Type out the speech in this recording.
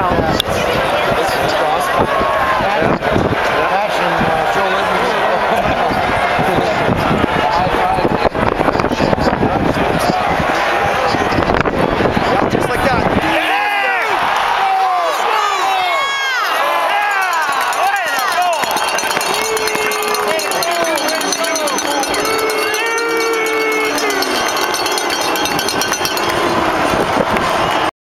sound.